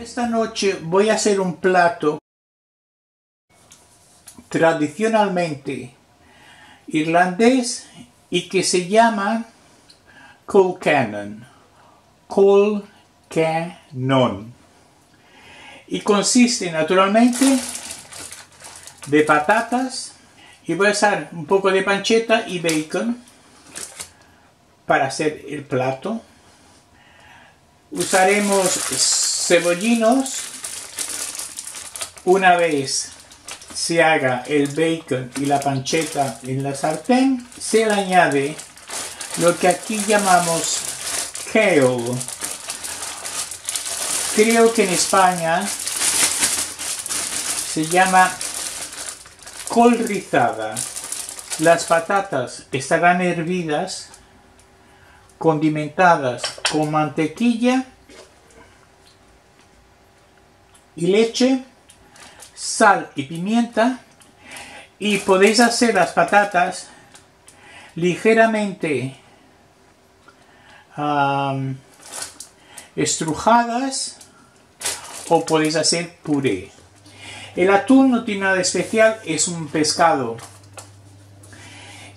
Esta noche voy a hacer un plato tradicionalmente irlandés y que se llama Colcannon. Colcannon. Y consiste naturalmente de patatas y voy a usar un poco de pancheta y bacon para hacer el plato. Usaremos cebollinos una vez se haga el bacon y la pancheta en la sartén se le añade lo que aquí llamamos kale. Creo que en España se llama col rizada. Las patatas estarán hervidas condimentadas con mantequilla leche, sal y pimienta y podéis hacer las patatas ligeramente estrujadas o podéis hacer puré. El atún no tiene nada especial, es un pescado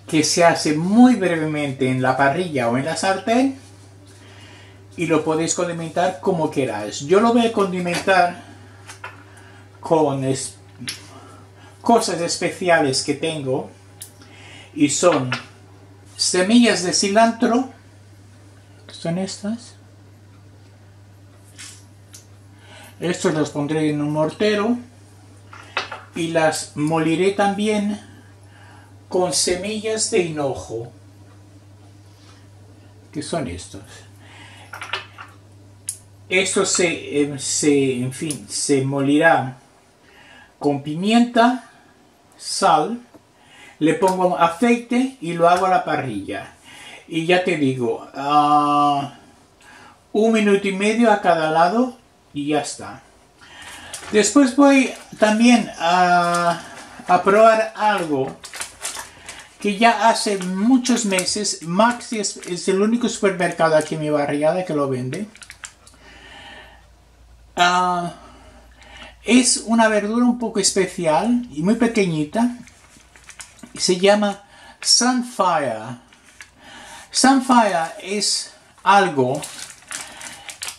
que se hace muy brevemente en la parrilla o en la sartén y lo podéis condimentar como queráis. Yo lo voy a condimentar con cosas especiales que tengo y son semillas de cilantro son estas estos las pondré en un mortero y las moliré también con semillas de hinojo. Que son estos esto se, eh, se en fin se molirá con pimienta, sal, le pongo aceite y lo hago a la parrilla. Y ya te digo, ah, un minuto y medio a cada lado y ya está. Después voy también a, probar algo que ya hace muchos meses, Maxi es, el único supermercado aquí en mi barriada que lo vende. Ah, es una verdura un poco especial y muy pequeñita. Se llama Sunfire. Sunfire es algo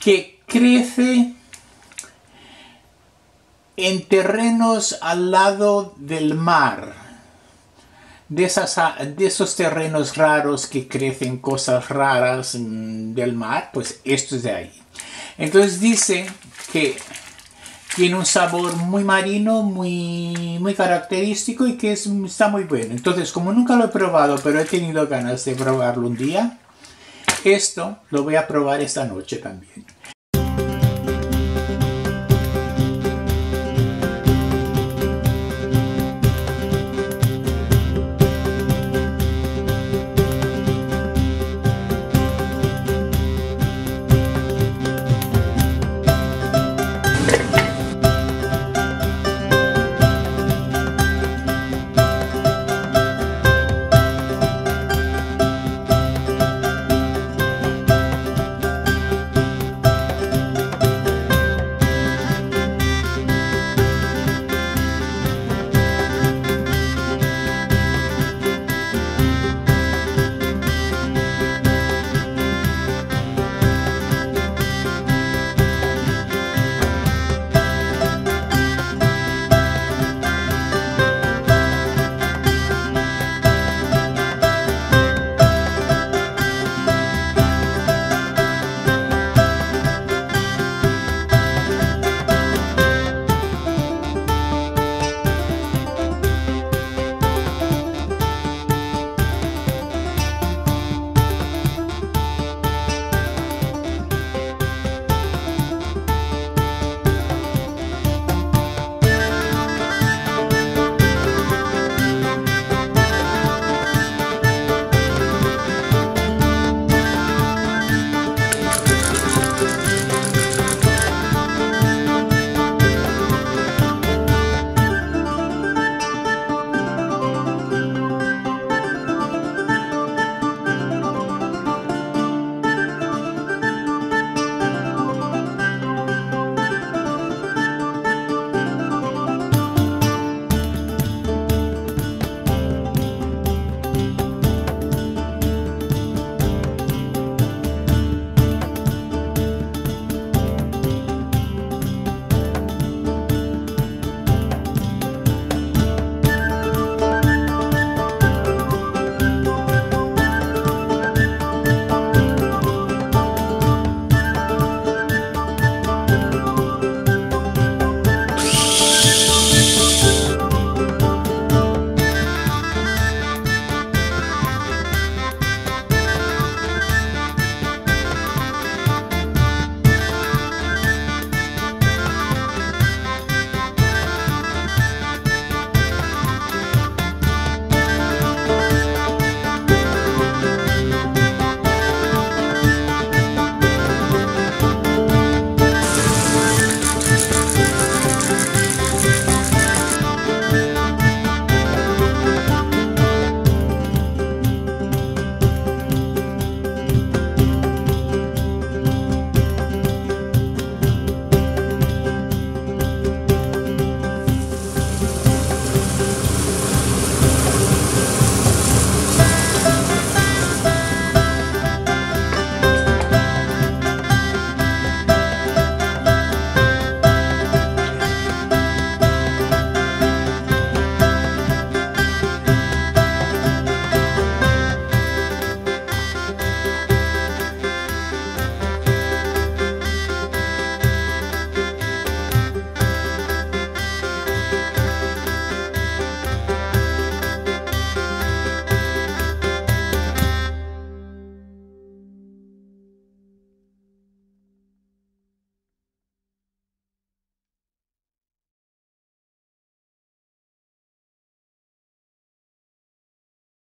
que crece en terrenos al lado del mar. De, de, esos terrenos raros que crecen cosas raras mm, del mar, pues esto es de ahí. Entonces dice que tiene un sabor muy marino, muy, muy característico y que está muy bueno. Entonces, como nunca lo he probado, pero he tenido ganas de probarlo un día, esto lo voy a probar esta noche también.